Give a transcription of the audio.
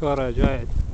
хорош